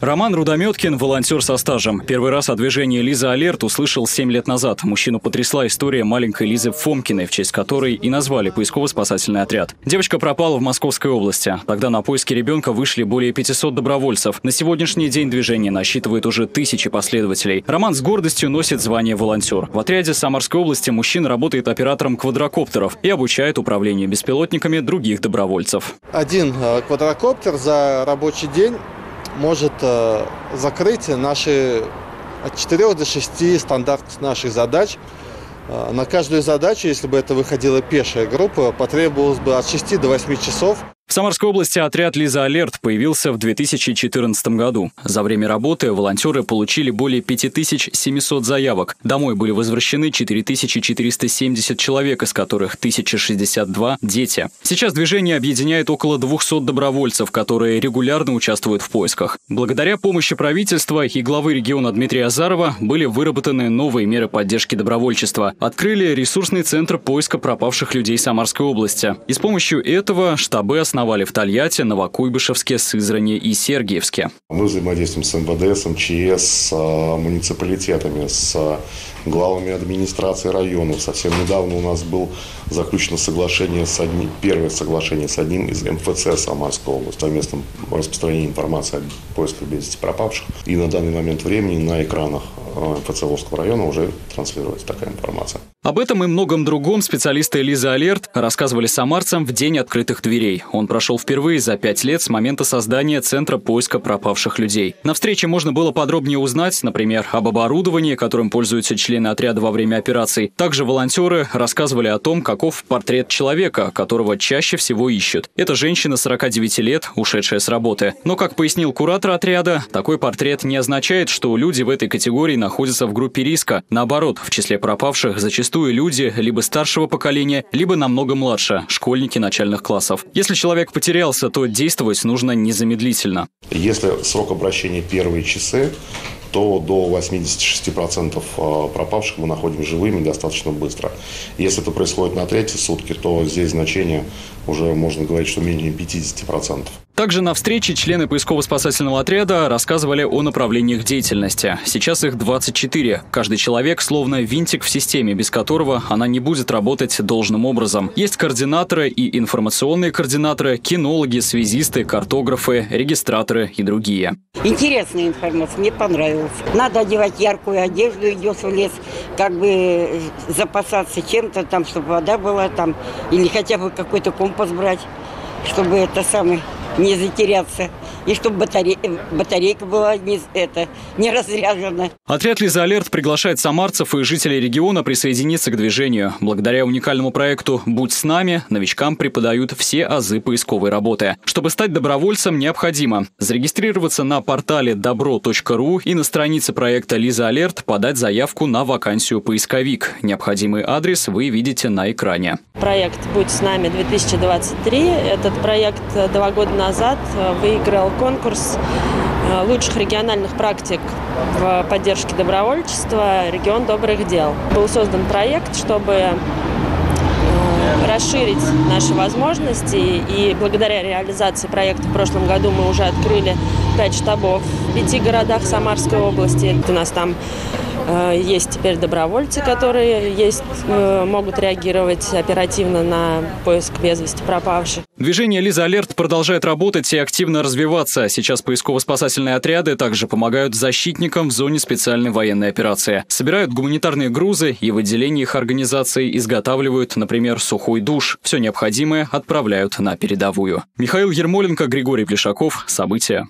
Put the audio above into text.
Роман Рудометкин – волонтер со стажем. Первый раз о движении «Лиза Алерт» услышал 7 лет назад. Мужчину потрясла история маленькой Лизы Фомкиной, в честь которой и назвали поисково-спасательный отряд. Девочка пропала в Московской области. Тогда на поиски ребенка вышли более 500 добровольцев. На сегодняшний день движение насчитывает уже тысячи последователей. Роман с гордостью носит звание волонтер. В отряде Самарской области мужчина работает оператором квадрокоптеров и обучает управлению беспилотниками других добровольцев. Один э, квадрокоптер за рабочий день может э, закрыть наши от 4 до 6 стандартных наших задач. Э, на каждую задачу, если бы это выходила пешая группа, потребовалось бы от 6 до 8 часов. В Самарской области отряд «Лиза Алерт» появился в 2014 году. За время работы волонтеры получили более 5700 заявок. Домой были возвращены 4470 человек, из которых 1062 – дети. Сейчас движение объединяет около 200 добровольцев, которые регулярно участвуют в поисках. Благодаря помощи правительства и главы региона Дмитрия Азарова были выработаны новые меры поддержки добровольчества. Открыли ресурсный центр поиска пропавших людей Самарской области. И с помощью этого штабы основали основали в Тольятти, Новокуйбышевске, Сызрани и Сергиевске. Мы взаимодействуем с МВД, с МЧС, с а, муниципалитетами, с главами администрации районов. Совсем недавно у нас был заключено соглашение с одним, первое соглашение с одним из МФЦ Самарской области о местном распространении информации о поисках без пропавших. И на данный момент времени на экранах МФЦ Волжского района уже транслируется такая информация. Об этом и многом другом специалисты Элиза Алерт рассказывали самарцам в День открытых дверей. Он прошел впервые за пять лет с момента создания Центра поиска пропавших людей. На встрече можно было подробнее узнать, например, об оборудовании, которым пользуются члены отряда во время операций. Также волонтеры рассказывали о том, каков портрет человека, которого чаще всего ищут. Это женщина 49 лет, ушедшая с работы. Но, как пояснил куратор отряда, такой портрет не означает, что люди в этой категории находятся в группе риска. Наоборот, в числе пропавших зачастую люди либо старшего поколения, либо намного младше, школьники начальных классов. Если человек потерялся, то действовать нужно незамедлительно. Если срок обращения первые часы, то до 86% а, пропавших мы находим живыми достаточно быстро. Если это происходит на третьи сутки, то здесь значение уже можно говорить, что менее 50%. Также на встрече члены поисково-спасательного отряда рассказывали о направлениях деятельности. Сейчас их 24. Каждый человек словно винтик в системе, без которого она не будет работать должным образом. Есть координаторы и информационные координаторы, кинологи, связисты, картографы, регистраторы и другие. Интересная информация, мне понравилась. Надо одевать яркую одежду, идешь в лес, как бы запасаться чем-то там, чтобы вода была там, или хотя бы какой-то компас брать, чтобы это самое не затеряться. И чтобы батаре... батарейка была не, это, не разряжена. Отряд «Лиза Алерт» приглашает самарцев и жителей региона присоединиться к движению. Благодаря уникальному проекту «Будь с нами» новичкам преподают все азы поисковой работы. Чтобы стать добровольцем, необходимо зарегистрироваться на портале добро.ру и на странице проекта «Лиза Алерт» подать заявку на вакансию «Поисковик». Необходимый адрес вы видите на экране. Проект «Будь с нами 2023». Этот проект два года назад выиграл конкурс э, лучших региональных практик в поддержке добровольчества «Регион добрых дел». Был создан проект, чтобы э, расширить наши возможности. И благодаря реализации проекта в прошлом году мы уже открыли пять штабов в пяти городах Самарской области. У нас там есть теперь добровольцы, которые есть, э, могут реагировать оперативно на поиск без вести пропавших. Движение «Лиза Алерт» продолжает работать и активно развиваться. Сейчас поисково-спасательные отряды также помогают защитникам в зоне специальной военной операции. Собирают гуманитарные грузы и в отделении их организации изготавливают, например, сухой душ. Все необходимое отправляют на передовую. Михаил Ермоленко, Григорий Плешаков. События.